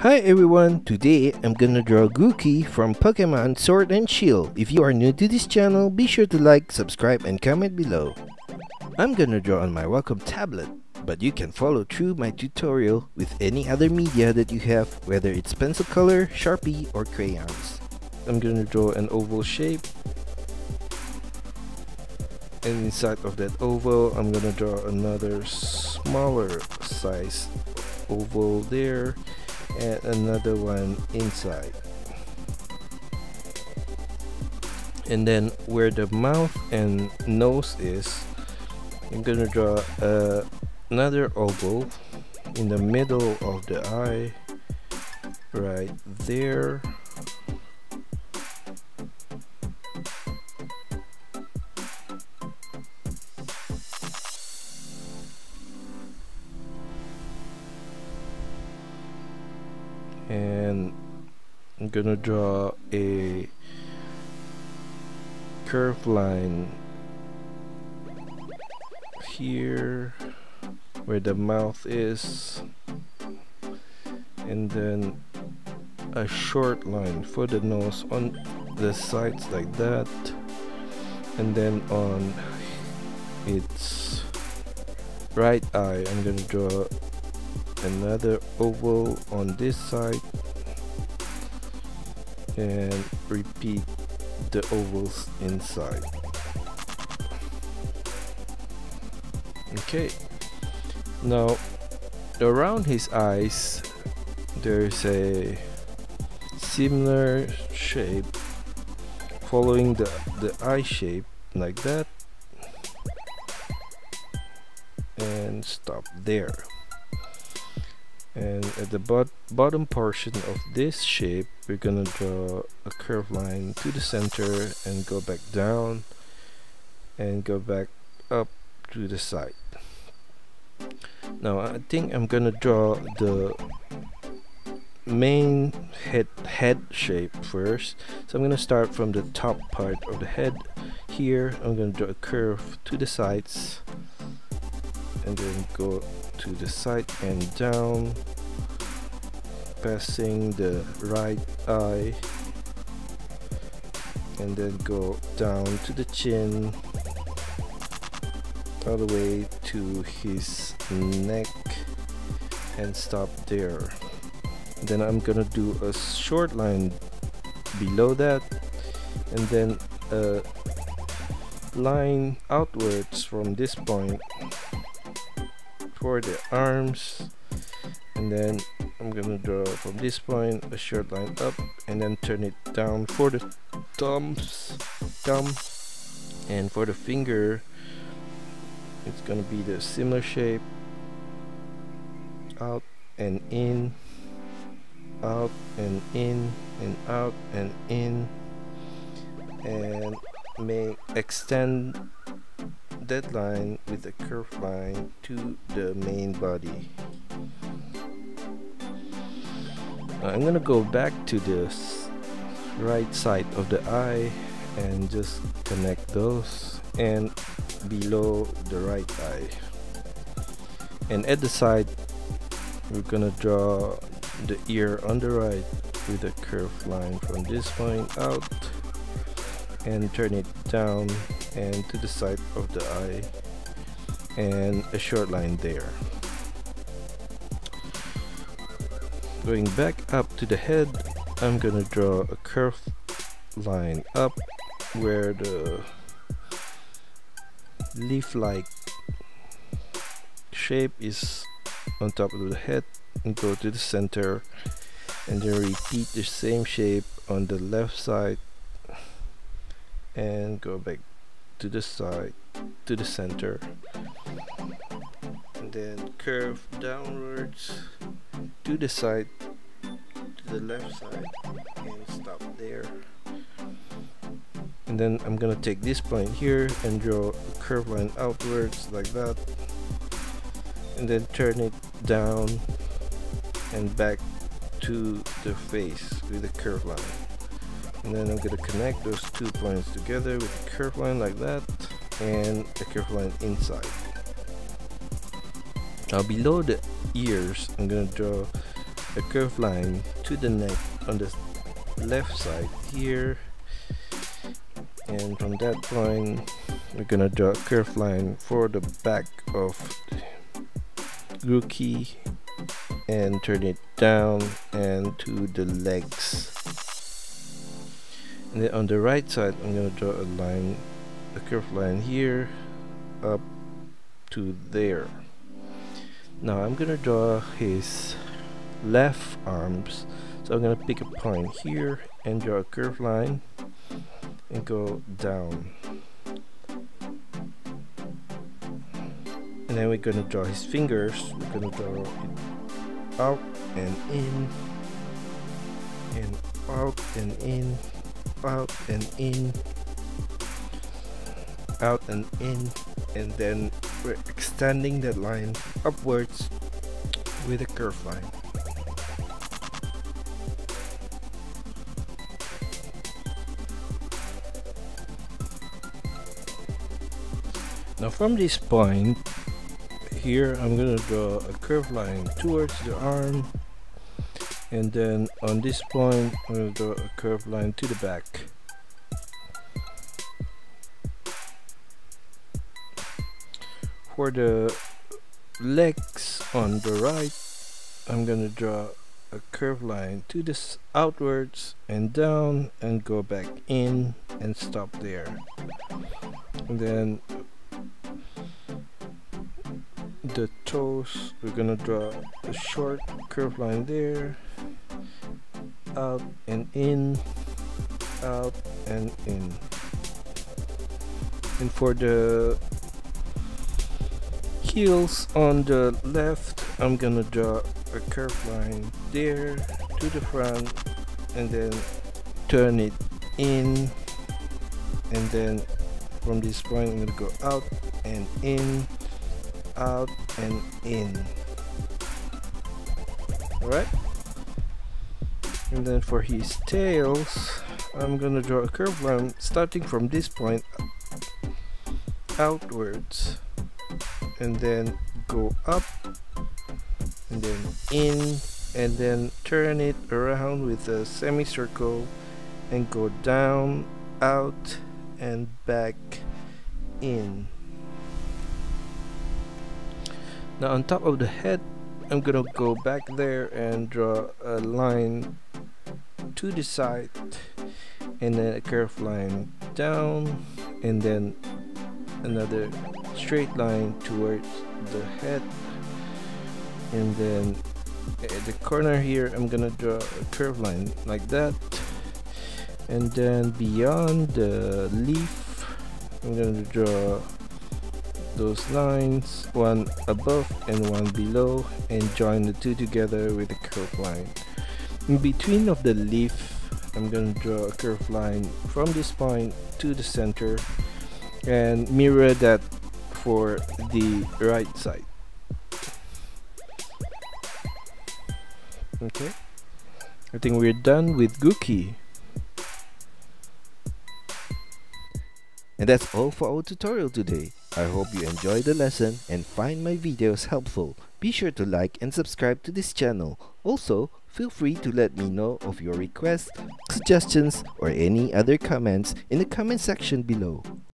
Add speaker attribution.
Speaker 1: Hi everyone, today I'm gonna draw Grookey from Pokemon Sword and Shield. If you are new to this channel, be sure to like, subscribe, and comment below. I'm gonna draw on my Wacom tablet, but you can follow through my tutorial with any other media that you have, whether it's pencil color, sharpie, or crayons. I'm gonna draw an oval shape. And inside of that oval, I'm gonna draw another smaller size oval there and another one inside. And then where the mouth and nose is I'm gonna draw uh, another oval in the middle of the eye right there gonna draw a curved line here where the mouth is and then a short line for the nose on the sides like that and then on its right eye I'm gonna draw another oval on this side and repeat the ovals inside. Okay. Now around his eyes there's a similar shape. Following the the eye shape like that. And stop there and at the bot bottom portion of this shape we're gonna draw a curved line to the center and go back down and go back up to the side. Now I think I'm gonna draw the main head head shape first. So I'm gonna start from the top part of the head here. I'm gonna draw a curve to the sides and then go to the side and down passing the right eye and then go down to the chin all the way to his neck and stop there. Then I'm gonna do a short line below that and then a line outwards from this point for the arms. And then I'm gonna draw from this point a short line up and then turn it down for the thumbs thumb and for the finger it's gonna be the similar shape. Out and in out and in and out and in. And may extend that line with a curved line to the main body. I'm gonna go back to the right side of the eye and just connect those and below the right eye and at the side we're gonna draw the ear on the right with a curved line from this point out and turn it down and to the side of the eye and a short line there. Going back up to the head I'm gonna draw a curved line up where the leaf-like shape is on top of the head and go to the center and then repeat the same shape on the left side and go back to the side to the center. And then curve downwards to the side to the left side and stop there. And then I'm gonna take this point here and draw a curve line outwards like that. And then turn it down and back to the face with a curve line and then I'm gonna connect those two points together with a curve line like that and a curve line inside. Now below the ears. I'm gonna draw a curved line to the neck on the left side here. And from that point we're gonna draw a curved line for the back of Grookey and turn it down and to the legs and then on the right side I'm gonna draw a line a curved line here up to there. Now I'm gonna draw his left arms. So I'm gonna pick a point here and draw a curved line and go down. And then we're gonna draw his fingers. We're gonna draw it out and in and out and in out and in. Out and in. And then we're extending that line upwards with a curve line. Now from this point here I'm gonna draw a curve line towards the arm. And then on this point I'm gonna draw a curved line to the back for the legs on the right. I'm gonna draw a curved line to this outwards and down and go back in and stop there. And then the toes we're gonna draw a short curved line there. Out and in out and in. And for the heels on the left I'm gonna draw a curved line there to the front and then turn it in and then from this point I'm gonna go out and in out and in. Alright? And then for his tails I'm gonna draw a curved line starting from this point outwards and then go up and then in and then turn it around with a semicircle and go down out and back in. Now on top of the head I'm gonna go back there and draw a line to the side and then a curved line down and then another straight line towards the head. And then at the corner here I'm gonna draw a curved line like that. And then beyond the leaf I'm gonna draw those lines one above and one below and join the two together with a curved line. In between of the leaf I'm gonna draw a curved line from this point to the center and mirror that for the right side okay I think we're done with Grookey
Speaker 2: And that's all for our tutorial today. I hope you enjoyed the lesson and find my videos helpful. Be sure to like and subscribe to this channel. Also, feel free to let me know of your requests, suggestions, or any other comments in the comment section below.